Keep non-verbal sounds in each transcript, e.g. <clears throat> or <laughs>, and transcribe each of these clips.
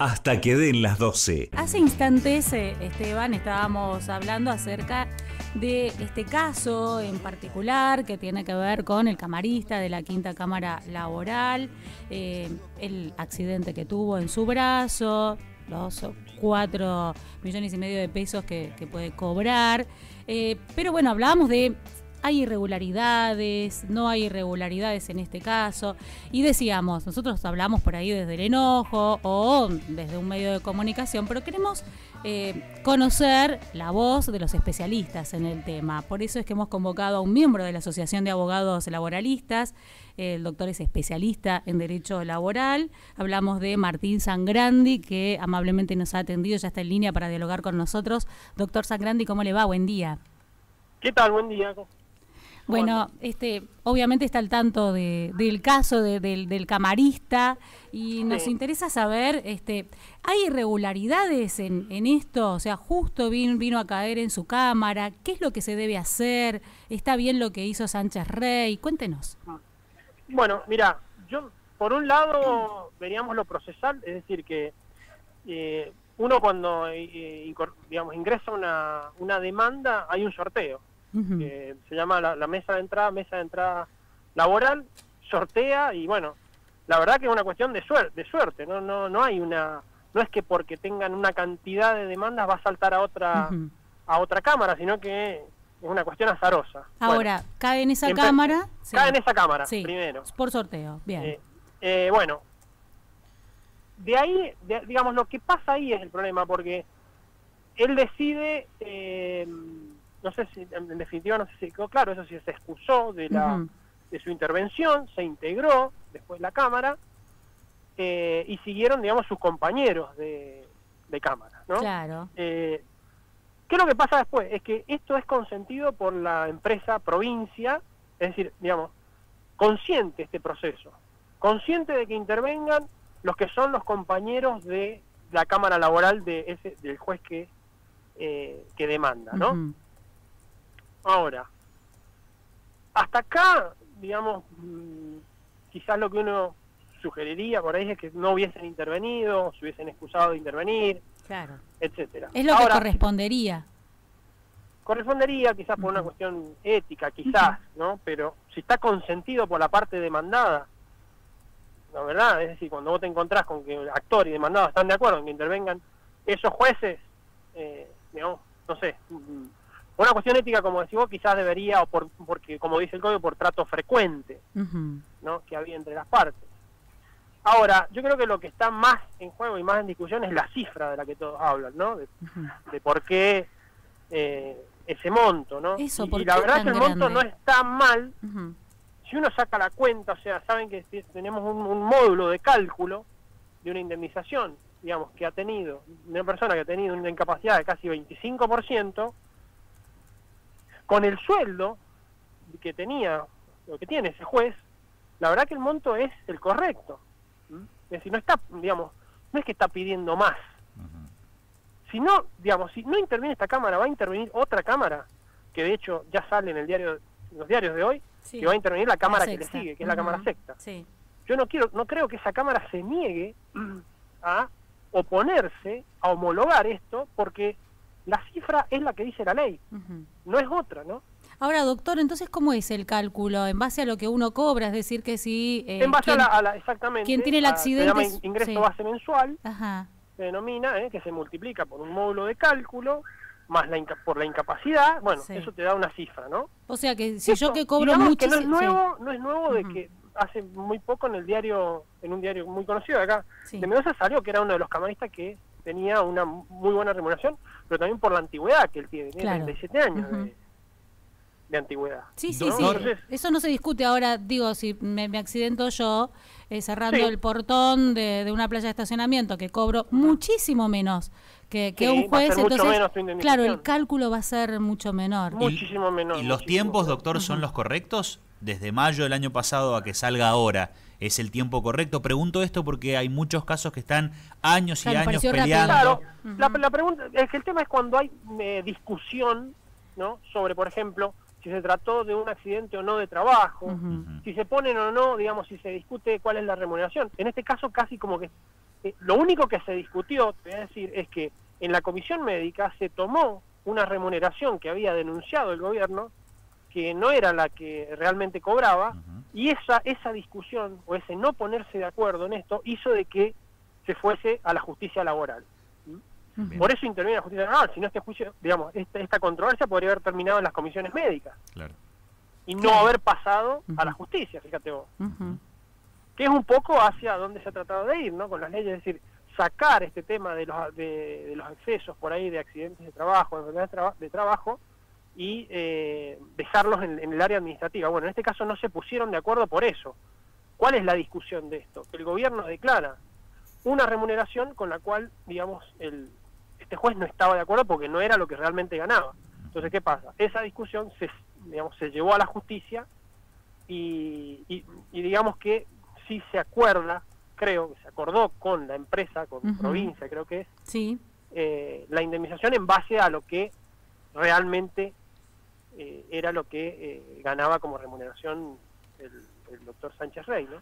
hasta que den las 12. Hace instantes, eh, Esteban, estábamos hablando acerca de este caso en particular que tiene que ver con el camarista de la Quinta Cámara Laboral, eh, el accidente que tuvo en su brazo, los cuatro millones y medio de pesos que, puede cobrar. Eh, pero bueno, hablábamos de hay irregularidades, no hay irregularidades en este caso. Y decíamos, nosotros hablamos por ahí desde el enojo o desde un medio de comunicación, pero queremos eh, conocer la voz de los especialistas en el tema. Por eso es que hemos convocado a un miembro de la Asociación de Abogados Laboralistas. El doctor es especialista en Derecho Laboral. Hablamos de Martín Sangrandi, que amablemente nos ha atendido, ya está en línea para dialogar con nosotros. Doctor Sangrandi, ¿cómo le va? Buen día. ¿Qué tal? Buen día. Bueno, este, obviamente está al tanto del caso del, camarista y nos interesa saber, este, ¿hay irregularidades en, esto? O sea, justo vino, vino a caer en su cámara, ¿qué es lo que se debe hacer? ¿Está bien lo que hizo Sánchez Rey? Cuéntenos. Bueno, mira, yo por un lado veríamos lo procesal, es decir, que eh, uno cuando eh, digamos ingresa una, una demanda hay un sorteo se llama la, mesa de entrada, mesa de entrada laboral, sortea y bueno, la verdad que es una cuestión de suerte, de suerte, no, no, no hay una, no es que porque tengan una cantidad de demandas va a saltar a otra, a otra cámara, sino que es una cuestión azarosa. Ahora, cae en esa cámara. Cae en esa cámara, primero. Por sorteo, bien. Eh, eh, bueno, de ahí, digamos, lo que pasa ahí es el problema, porque él decide eh, no sé si, en definitiva, no sé si quedó claro, eso sí se excusó de, la, de su intervención, se integró después la Cámara eh, y siguieron, digamos, sus compañeros de, de Cámara, ¿no? Claro. Eh, ¿Qué es lo que pasa después? Es que esto es consentido por la empresa provincia, es decir, digamos, consciente este proceso, consciente de que intervengan los que son los compañeros de la Cámara Laboral de ese, del juez que, eh, que demanda, ¿no? Ahora, hasta acá, digamos, mm, quizás lo que uno sugeriría por ahí es que no hubiesen intervenido, se hubiesen excusado de intervenir, claro. etcétera. Es lo que correspondería. Correspondería quizás por una cuestión ética, quizás, ¿no? Pero si está consentido por la parte demandada, ¿no verdad? Es decir, cuando vos te encontrás con que el actor y demandado están de acuerdo en que intervengan esos jueces, eh, digamos, no sé, mm, una cuestión ética, como decimos, quizás debería, o por, porque como dice el código, por trato frecuente ¿no? que había entre las partes. Ahora, yo creo que lo que está más en juego y más en discusión es la cifra de la que todos hablan, ¿no? De, por qué eh, ese monto, ¿no? y, la verdad es que el monto no está mal. Si uno saca la cuenta, o sea, saben que tenemos un, un, módulo de cálculo de una indemnización, digamos, que ha tenido, una persona que ha tenido una incapacidad de casi 25%, con el sueldo que tenía, lo que tiene ese juez, la verdad que el monto es el correcto. Es decir, no está, digamos, no es que está pidiendo más. Si no, digamos, si no interviene esta cámara, va a intervenir otra cámara, que de hecho ya sale en el diario, los diarios de hoy, que va a intervenir la cámara que le sigue, que es la cámara secta. Yo no quiero, no creo que esa cámara se niegue <clears throat> a oponerse, a homologar esto, porque la cifra es la que dice la ley, no es otra, ¿no? Ahora, doctor, entonces, ¿cómo es el cálculo? ¿En base a lo que uno cobra? Es decir, que si... Eh, en base a, la, exactamente. ¿Quién tiene el accidente? Se llama ingreso base mensual, se denomina, eh, que se multiplica por un módulo de cálculo, más la por la incapacidad, bueno, eso te da una cifra, ¿no? O sea, que si yo que cobro mucho... que no es nuevo, no es nuevo de que hace muy poco en el diario, en un diario muy conocido de acá, de Mendoza salió que era uno de los camaristas que tenía una muy buena remuneración, pero también por la antigüedad que él tiene, tiene 37 años de, antigüedad. Sí, sí, sí. Eso no se discute ahora, digo, si me, accidento yo eh, cerrando el portón de, una playa de estacionamiento, que cobro muchísimo menos que, un juez, entonces, claro, el cálculo va a ser mucho menor. Muchísimo menor. ¿Y los tiempos, doctor, son los correctos? Desde mayo del año pasado a que salga ahora es el tiempo correcto. Pregunto esto porque hay muchos casos que están años y años peleando. Claro, la, pregunta es que el tema es cuando hay eh, discusión, ¿no? Sobre, por ejemplo, si se trató de un accidente o no de trabajo, si se ponen o no, digamos, si se discute cuál es la remuneración. En este caso casi como que eh, lo único que se discutió, te voy a decir, es que en la comisión médica se tomó una remuneración que había denunciado el gobierno, que no era la que realmente cobraba, y esa, esa discusión o ese no ponerse de acuerdo en esto hizo de que se fuese a la justicia laboral. Por eso interviene la justicia laboral, si no este juicio, digamos, esta, esta controversia podría haber terminado en las comisiones médicas. Y no haber pasado a la justicia, fíjate vos. Que es un poco hacia donde se ha tratado de ir, ¿no? Con las leyes, es decir, sacar este tema de los, de, los excesos por ahí de accidentes de trabajo, de enfermedades de, trabajo, y eh, dejarlos en, el área administrativa. Bueno, en este caso no se pusieron de acuerdo por eso. ¿Cuál es la discusión de esto? Que el gobierno declara una remuneración con la cual, digamos, el, este juez no estaba de acuerdo porque no era lo que realmente ganaba. Entonces, ¿qué pasa? Esa discusión se, digamos, se llevó a la justicia y, y, digamos que sí se acuerda, creo que se acordó con la empresa, con provincia, creo que es, sí. Eh, la indemnización en base a lo que realmente eh, era lo que eh, ganaba como remuneración el, doctor Sánchez Rey, ¿no?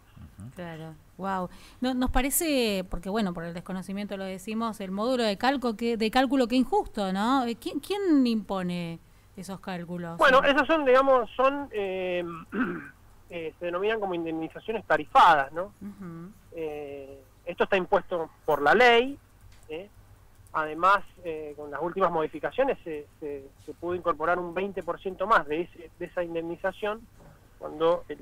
Claro, wow. No, nos parece, porque bueno, por el desconocimiento lo decimos, el módulo de cálculo que, de cálculo que injusto, ¿no? Eh, ¿Quién, quién impone esos cálculos? Bueno, esos son, digamos, son <clears throat> se denominan como indemnizaciones tarifadas, ¿no? esto está impuesto por la ley, ¿eh? Además, eh, con las últimas modificaciones se, se, pudo incorporar un 20% más de, ese, de esa indemnización cuando el,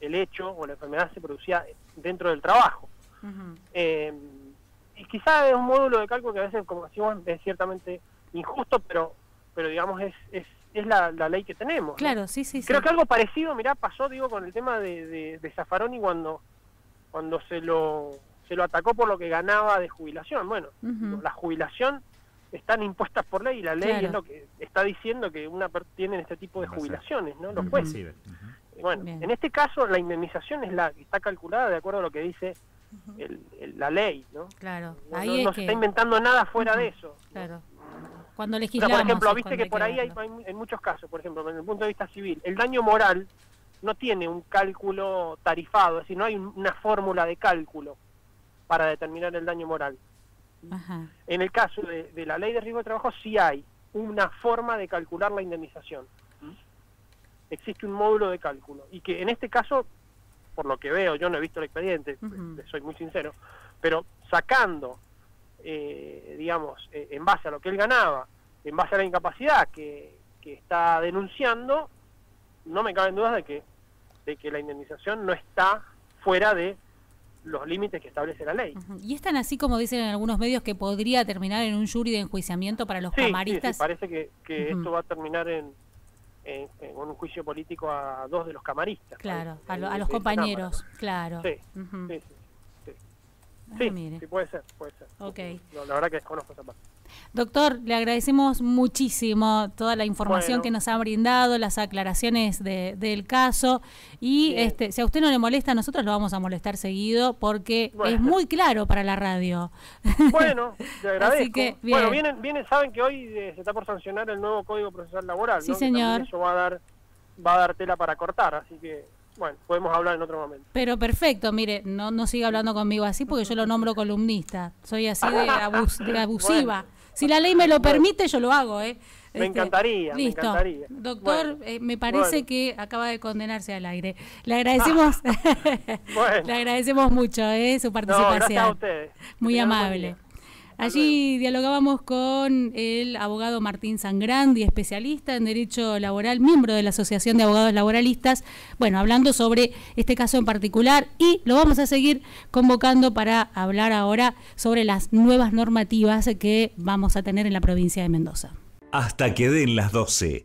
el, hecho o la enfermedad se producía dentro del trabajo. Eh, y quizá es un módulo de cálculo que a veces, como decimos, es ciertamente injusto, pero pero digamos es, es, es la, ley que tenemos. Claro, sí, sí. Creo que algo parecido, mirá, pasó, digo, con el tema de, de, de Zaffaroni cuando, cuando se lo se lo atacó por lo que ganaba de jubilación. Bueno, la jubilación están impuestas por ley y la ley es lo que está diciendo que una tienen este tipo de jubilaciones, ¿no? Los jueces. Bueno, en este caso la indemnización es la que está calculada de acuerdo a lo que dice la ley, ¿no? Claro. Ahí no, se está inventando nada fuera de eso. Claro. Cuando legislamos. por ejemplo, viste que por ahí hay, en muchos casos, por ejemplo, desde el punto de vista civil, el daño moral no tiene un cálculo tarifado, es decir, no hay una fórmula de cálculo para determinar el daño moral. En el caso de, la ley de riesgo de trabajo sí hay una forma de calcular la indemnización. Existe un módulo de cálculo y que en este caso, por lo que veo, yo no he visto el expediente, soy muy sincero, pero sacando, eh, digamos, eh, en base a lo que él ganaba, en base a la incapacidad que, que está denunciando, no me caben dudas de que, de que la indemnización no está fuera de los límites que establece la ley. Y es tan así como dicen en algunos medios que podría terminar en un jury de enjuiciamiento para los camaristas. Sí, parece que, que esto va a terminar en, en, un juicio político a dos de los camaristas. Claro, a, los compañeros, claro. Sí, sí, sí, sí. Ah, sí, puede ser, puede ser. Okay. la verdad que desconozco esa parte. Doctor, le agradecemos muchísimo toda la información que nos ha brindado, las aclaraciones del caso y este, si a usted no le molesta, nosotros lo vamos a molestar seguido porque es muy claro para la radio. <laughs> Bueno, le agradezco. Bueno, vienen, vienen, saben que hoy eh, se está por sancionar el nuevo Código Procesal Laboral. Sí, señor. Eso va a dar va a dar tela para cortar, así que bueno, podemos hablar en otro momento. Pero perfecto, mire, no, no siga hablando conmigo así porque yo lo nombro columnista. Soy así de, <laughs> abusiva. Si la ley me lo <laughs> permite, yo lo hago, ¿eh? Me este, encantaría, listo. me encantaría. Doctor, eh, me parece que acaba de condenarse al aire. Le agradecemos, <laughs> le agradecemos mucho eh, su participación. gracias a ustedes. Muy amable. Allí dialogábamos con el abogado Martín Sangrandi, especialista en Derecho Laboral, miembro de la Asociación de Abogados Laboralistas, bueno, hablando sobre este caso en particular y lo vamos a seguir convocando para hablar ahora sobre las nuevas normativas que vamos a tener en la provincia de Mendoza. Hasta que den las 12.